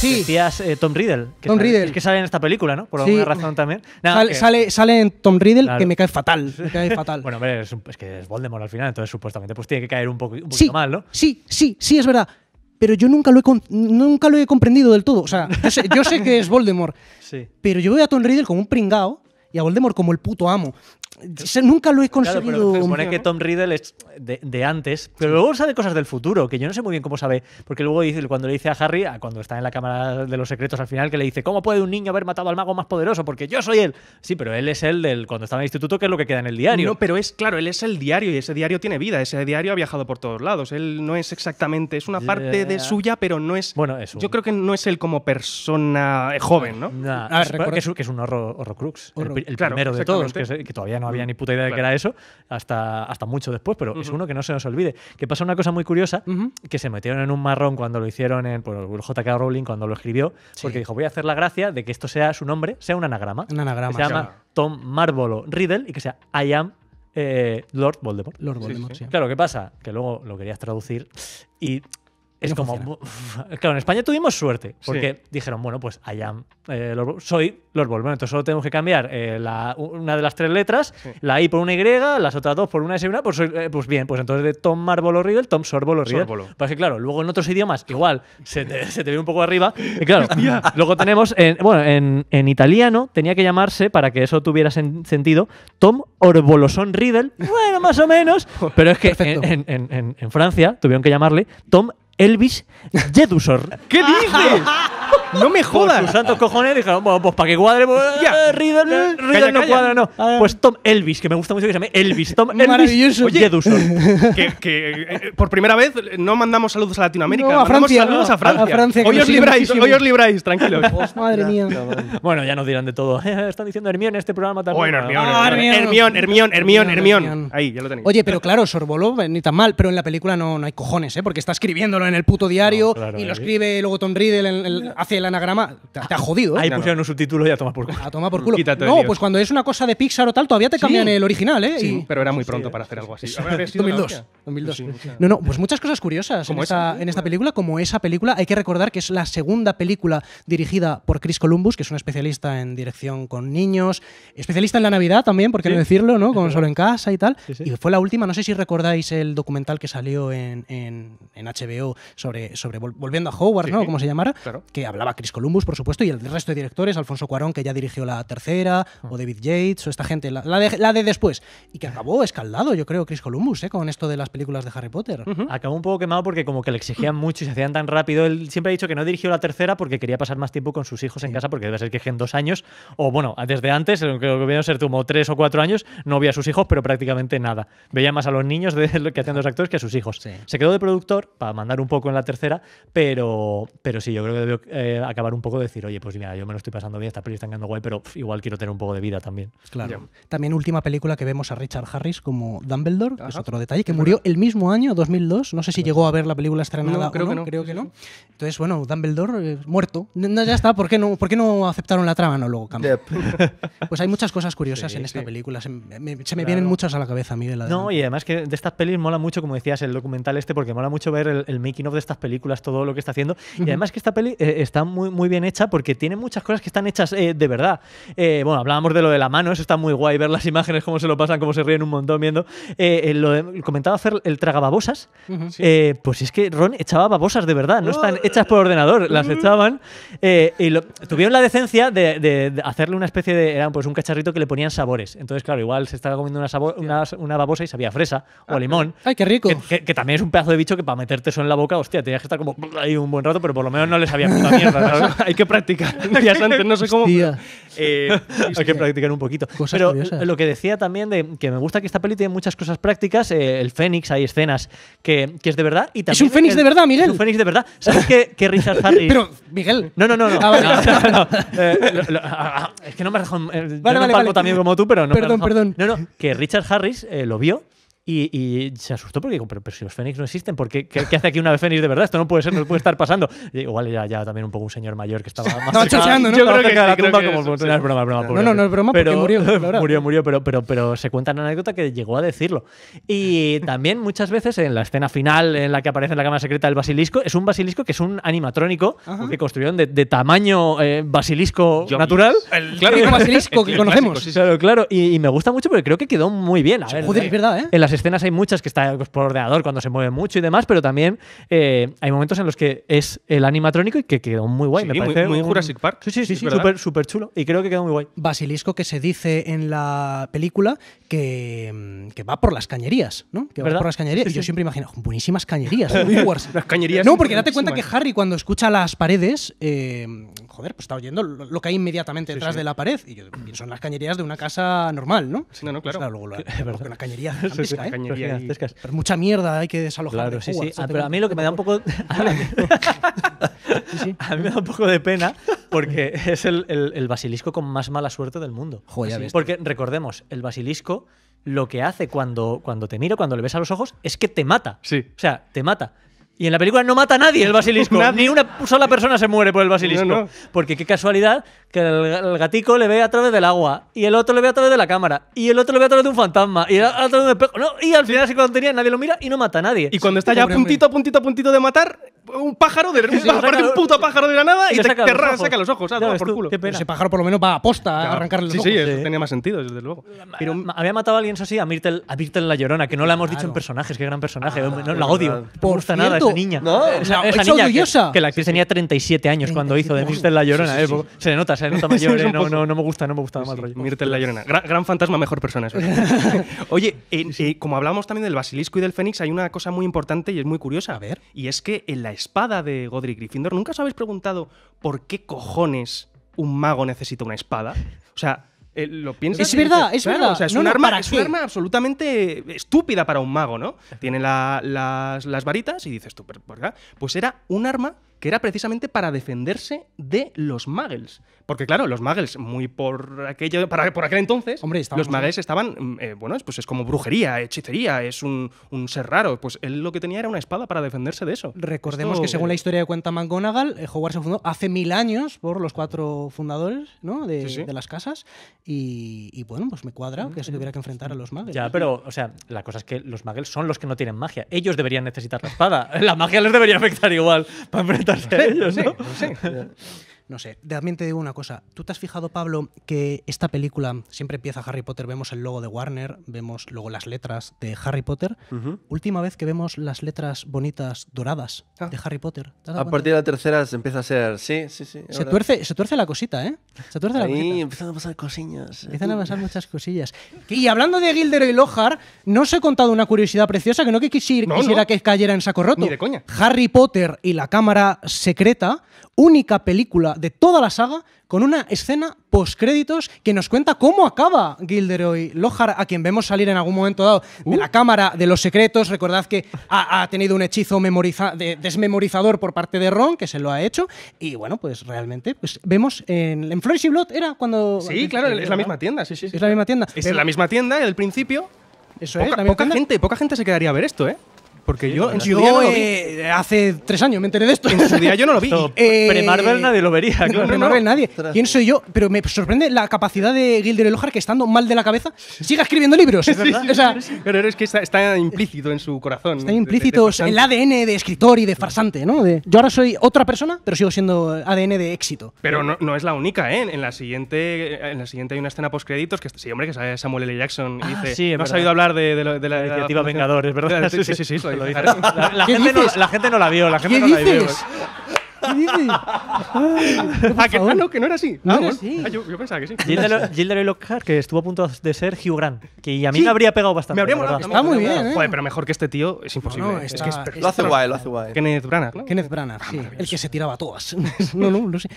Sí. Decías eh, Tom Riddle. que Tom sale- Riddle. Es que sale en esta película, ¿no? Por Sí. alguna razón también. Nada, Sale, que- sale, sale en Tom Riddle, Claro. que me cae fatal. Me cae fatal. Bueno, hombre, es, que es Voldemort al final, entonces supuestamente pues tiene que caer un, poco, un poquito sí, mal, ¿no? sí, sí, sí, es verdad. Pero yo nunca lo he, nunca lo he comprendido del todo. O sea, yo sé, yo sé que es Voldemort, Sí. pero yo veo a Tom Riddle como un pringao y a Voldemort como el puto amo. Nunca lo he Claro, conseguido. pero se supone que Tom Riddle es de, de antes, pero luego sabe cosas del futuro, que yo no sé muy bien cómo sabe, porque luego dice, cuando le dice a Harry, a cuando está en la cámara de los secretos al final, que le dice, ¿cómo puede un niño haber matado al mago más poderoso? Porque yo soy él. Sí, pero él es el del cuando estaba en el instituto, que es lo que queda en el diario. No, pero es claro, él es el diario y ese diario tiene vida. Ese diario ha viajado por todos lados. Él no es exactamente, es una parte de Ya. suya, pero no es. Bueno, es un- Yo creo que no es él como persona joven, ¿no? Nah, A ver, es- recuerda- que, es, un- que es un horror, horrocrux. El, Horror. el Claro, primero de todos, que, exactamente. es- que todavía no había ni puta idea de que era eso, hasta, hasta mucho después, pero es uno que no se nos olvide. Que pasa una cosa muy curiosa, que se metieron en un marrón cuando lo hicieron en pues, el J.K. Rowling, cuando lo escribió, porque dijo, voy a hacer la gracia de que esto sea su nombre, sea un anagrama. Un anagrama, Que se llama claro. Tom Marvolo Riddle y que sea I am eh, Lord Voldemort. Lord Voldemort, sí. Claro, ¿qué pasa? Que luego lo querías traducir y es no como. Claro, en España tuvimos suerte porque dijeron, bueno, pues I am, eh, Lord- soy Lord Voldemort. Entonces solo tenemos que cambiar eh, la- una de las tres letras, Sí. la I por una Y, las otras dos por una S y una, pues, soy- eh, pues bien, pues entonces de Tom Marvolo Riddle, Tom Sorbolo Riddle. Sorbolo. Pues que claro, luego en otros idiomas igual se te, se te ve un poco arriba. Y claro, luego tenemos, en, bueno, en, en italiano tenía que llamarse, para que eso tuviera sen- sentido, Tom Orbolosón Riddle. Bueno, más o menos. Pero es que en- en Francia tuvieron que llamarle Tom Elvis Jedusor. ¿Qué dices? ¡No me Por jodas! sus santos cojones dijeron, bueno, pues para que cuadre, pues, Ya. eh, Riddle, eh, Calla, Riddle no calla. cuadra, no. Pues Tom Elvis, que me gusta mucho que se llame Elvis. Tom Elvis Maravilloso. Oye. Que, que, eh, por primera vez no mandamos saludos a Latinoamérica, No, a mandamos Francia, saludos no, a Francia. a Francia, que hoy os libráis, muchísimo. hoy os libráis, tranquilos. Madre mía. Bueno, ya nos dirán de todo. Están diciendo Hermione en este programa también. Bueno, Hermión, Ah, Hermión, Hermión. Hermión, Hermión, Hermión, Hermión. Ahí, ya lo tenéis. Oye, pero claro, Sorbolo eh, ni tan mal, pero en la película no, no hay cojones, ¿eh? Porque está escribiéndolo en el puto diario No, claro, y lo eh. escribe luego Tom Riddle, en el- hace el anagrama. Te, te ha jodido, ¿eh? Ahí No, no. pusieron un subtítulo y ya toma por culo. A tomar por culo. Quítate de no, pues cuando es una cosa de Pixar o tal, todavía te cambian el original, ¿eh? Sí, Y- pero era muy pronto para hacer algo así. A ver, habría sido la 2002. hostia. 2002. Sí, mucha- No, no, pues muchas cosas curiosas en Como esa en esta película. Como esa película, hay que recordar que es la segunda película dirigida por Chris Columbus, que es un especialista en dirección con niños, especialista en la Navidad también, por qué no decirlo, ¿no? Con Solo en Casa y tal. Sí, sí. Y fue la última, no sé si recordáis el documental que salió en, en- en HBO sobre, sobre Vol- Volviendo a Hogwarts, Sí, ¿no? Como se llamara. claro. Que hablaba Chris Columbus, por supuesto, y el resto de directores, Alfonso Cuarón, que ya dirigió la tercera, Ah. o David Yates, o esta gente, la, la de, la de después. Y que acabó escaldado, yo creo, Chris Columbus, ¿eh? Con esto de las películas de Harry Potter. Acabó un poco quemado porque como que le exigían mucho y se hacían tan rápido. Él siempre ha dicho que no dirigió la tercera porque quería pasar más tiempo con sus hijos en casa porque debe ser que en dos años, o bueno, desde antes, creo que debieron ser como tres o cuatro años, no veía a sus hijos, pero prácticamente nada. Veía más a los niños de lo que hacían los actores que a sus hijos. Sí. Se quedó de productor para mandar un poco en la tercera, pero, pero sí, yo creo que debió eh, acabar un poco de decir, oye, pues mira, yo me lo estoy pasando bien, esta peli está quedando guay, pero pff, igual quiero tener un poco de vida también. Claro. También última película que vemos a Richard Harris como Dumbledore, que es otro detalle, que murió el mismo año, 2002. No sé si llegó a ver la película estrenada No, creo o no, que no. creo que no. Entonces, bueno, Dumbledore eh, muerto. No, ya está, ¿por qué, no, ¿por qué no aceptaron la trama? No, luego cambió. Pues hay muchas cosas curiosas Sí, en esta sí. película. Se, me, me- se me vienen muchas a la cabeza, Miguel. No, adelante. y además que de estas pelis mola mucho, como decías, el documental este, porque mola mucho ver el, el making of de estas películas, todo lo que está haciendo. Y además que esta peli eh, está muy, muy bien hecha porque tiene muchas cosas que están hechas eh, de verdad. Eh, bueno, hablábamos de lo de la mano, eso está muy guay, ver las imágenes, cómo se lo pasan, cómo se ríen un montón viendo. Eh, eh, lo de- comentaba hacer el tragababosas. Ujú. Eh, pues es que Ron echaba babosas de verdad, no están hechas por ordenador, las echaban eh, y lo- tuvieron la decencia de, de- de hacerle una especie de, era pues un cacharrito que le ponían sabores. Entonces, claro, igual se estaba comiendo una, sabo- una, una babosa y sabía fresa o a limón. Ay, qué rico. Que, que- que también es un pedazo de bicho que para meterte eso en la boca, hostia, tenías que estar como ahí un buen rato, pero por lo menos no le sabía mierda, ¿sabes? Hay que practicar días antes, no sé cómo. Hostia. Eh, Hay que practicar un poquito. Cosas Pero curiosas. lo que decía también de que me gusta que esta peli tiene muchas cosas prácticas. eh, el Fénix, hay escenas que, que es de verdad. Y también un Fénix el- de verdad, Miguel. Es un Fénix de verdad. ¿Sabes que, que Richard Harris. Pero, Miguel. No, no, no, no. Ah, vale. No, no, no. Eh, lo- lo- ah, ah, es que no me has dejado. eh, yo Vale, no vale, también como tú, pero no. me Perdón, dejado- perdón. No, no, que Richard Harris eh, lo vio Y, y se asustó porque dijo, pero, pero si los Fénix no existen, ¿por qué, qué, qué hace aquí una ave Fénix de verdad? Esto no puede ser, no puede estar pasando. Y igual era ya también un poco un señor mayor que estaba más cerca- ¿no? Yo creo Estaba que cerca de la creo tumba que como- eso, sí, no, sí. es broma, es broma, No, pobre no, es broma porque Pero- murió, murió, murió, pero, pero, pero se cuenta una anécdota que llegó a decirlo. Y también muchas veces en la escena final en la que aparece en la cámara secreta el basilisco, es un basilisco que es un animatrónico Ajá. que construyeron de, de tamaño eh, basilisco Yo- natural. El, típico basilisco que el conocemos. clásico, sí, sí. Claro, claro. Y, y me gusta mucho porque creo que quedó muy bien. A ver, Joder, es verdad, ¿eh? En las escenas hay muchas que está por ordenador cuando se mueve mucho y demás, pero también eh, hay momentos en los que es el animatrónico y que quedó muy guay. Sí, me muy- parece muy un- Jurassic Park. Sí, sí, sí, súper súper chulo. Y creo que quedó muy guay. Basilisco que se dice en la película que, que va por las cañerías, ¿no? Que va ¿Verdad? por las cañerías. Sí, Yo sí. siempre imagino, buenísimas cañerías. Las cañerías No, porque date cuenta que. Harry cuando escucha las paredes, eh, joder, pues está oyendo lo, lo que hay inmediatamente detrás sí. de la pared. Y yo pienso en las cañerías de una casa normal, ¿no? No, no, claro. Pues luego la- una cañería Sí, sí, gigantesca, ¿eh? cañería y-. Pero mucha mierda hay que desalojar. Claro, de sí, sí. Hogwarts, Ah, pero a mí lo que me da un poco. Sí, sí. A mí me da un poco de pena porque es el, el- el basilisco con más mala suerte del mundo. Joder, Sí. Porque recordemos, el basilisco lo que hace cuando, cuando te mira, cuando le ves a los ojos, es que te mata. Sí. O sea, te mata. Y en la película no mata a nadie el basilisco. Nadie. Ni una sola persona se muere por el basilisco. No, no. Porque qué casualidad que el, el gatico le ve a través del agua. Y el otro le ve a través de la cámara. Y el otro le ve a través de un fantasma. Y el otro a través de un espejo. No, y al final, si cuando tenía, nadie lo mira y no mata a nadie. Y cuando está ya puntito, a puntito, a puntito de matar, un pájaro, de, un, Sí, saca aparece un puto pájaro de la nada y, te, saca te los ojos. saca los ojos. ah, por tú, culo. qué pena. Ese pájaro por lo menos va a posta a Claro. arrancarle los Sí, ojos. sí, eso Sí. tenía más sentido, desde luego. Pero Había matado a alguien, eso sí, a Myrtle, a Myrtle la Llorona, que no la hemos dicho en personajes. Qué gran personaje. no, la odio. No me gusta nada esa niña. ¿no? Esa, es niña que, orgullosa. que la actriz tenía 37 años cuando hizo de 37. Myrtle la Llorona. Sí, sí, eh, sí. Se le nota, se le nota mayor. Sí, eh, no, no, no me gusta, no me gusta mal Sí, rollo. Myrtle la Llorona. Gran, fantasma, mejor persona. eso. Oye, eh, como hablamos también del basilisco y del fénix, hay una cosa muy importante y es muy curiosa. A ver. Y es que en la espada de Godric Gryffindor, ¿nunca os habéis preguntado por qué cojones un mago necesita una espada? O sea. eh, lo piensas Es verdad, es claro, verdad. O sea, es, No, un, no, arma, ¿para es un arma absolutamente estúpida para un mago, ¿no? Tiene la- las, las varitas y dices tú, ¿pero por qué? Pues era un arma que era precisamente para defenderse de los muggles. Porque claro, los muggles, muy por aquello, para, por aquel entonces, Hombre, los muggles estaban, mm, eh, bueno, pues es como brujería, hechicería, es un, un ser raro. Pues él lo que tenía era una espada para defenderse de eso. Recordemos Esto- que según la historia que cuenta McGonagall, eh, Hogwarts se fundó hace mil años por los cuatro fundadores ¿no? de, Sí, sí. de las casas y, y, bueno, pues me cuadra que se tuviera que enfrentar a los magos. Ya, pero, o sea, la cosa es que los muggles son los que no tienen magia. Ellos deberían necesitar la espada. La magia les debería afectar igual para enfrentarse a ellos, ¿no? No sé, también te digo una cosa. ¿Tú te has fijado, Pablo, que esta película siempre empieza Harry Potter, vemos el logo de Warner, vemos luego las letras de Harry Potter? Última vez que vemos las letras bonitas doradas Ah. de Harry Potter. ¿Te has dado A cuenta? partir de la tercera se empieza a ser. Sí, sí, sí. se tuerce, se tuerce la cosita, ¿eh? Se tuerce la Ahí cosita. empiezan a pasar cosillas. Empiezan a pasar muchas cosillas. Y hablando de Gilderoy Lockhart, no os he contado una curiosidad preciosa que no que No, quisiera no. que cayera en saco roto. Ni de coña. Harry Potter y la Cámara Secreta, única película de toda la saga con una escena postcréditos que nos cuenta cómo acaba Gilderoy Lockhart, a quien vemos salir en algún momento dado de Uh. la Cámara de los Secretos. Recordad que ha, ha tenido un hechizo memoriza- de- desmemorizador por parte de Ron, que se lo ha hecho. Y bueno, pues realmente pues vemos en, en Flourish y Blood era cuando... Sí, claro, es la misma tienda, sí, sí. sí. Es la misma tienda. Es la misma tienda del principio. Eso es, Poca, la misma poca tienda. gente, poca gente se quedaría a ver esto, ¿eh? Porque yo en su día no lo vi. eh, hace tres años me enteré de esto. En su día yo no lo vi. Eh, Pre-Marvel nadie lo vería, No, claro. no, no. Marvel, nadie. ¿Quién soy yo? Pero me sorprende la capacidad de Gilderoy Lockhart que estando mal de la cabeza siga escribiendo libros. o sea, Pero es que está, está implícito en su corazón. están implícitos el ADN de escritor y de farsante, ¿no? De, yo ahora soy otra persona, pero sigo siendo ADN de éxito. Pero no, no es la única, ¿eh? En la siguiente, en la siguiente hay una escena postcréditos que sí, hombre, que sale Samuel L. Jackson y Ah, dice, sí, es ¿no has verdad. oído hablar de, la, La iniciativa fundación?" Vengadores, ¿verdad? Sí, sí, sí, sí, lo. La, la ¿Qué gente no, la gente no la vio, la gente ¿Qué no la vio. ¿Qué dices? Ay, por Ah, que, ah, no, que no era así. No ah, era bueno. así. Ah, yo, yo pensaba que sí. Gilderoy Lockhart, que estuvo a punto de ser Hugh Grant, que a mí Sí. me habría pegado bastante. Me habría la molado. Está muy bien, ¿eh? Joder, pero mejor que este tío es imposible. No, no, es está- que es está- Lo hace guay, lo hace guay. Kenneth Branagh, ¿no? Kenneth Branagh, sí, el que se tiraba a todas. no, no, no sé.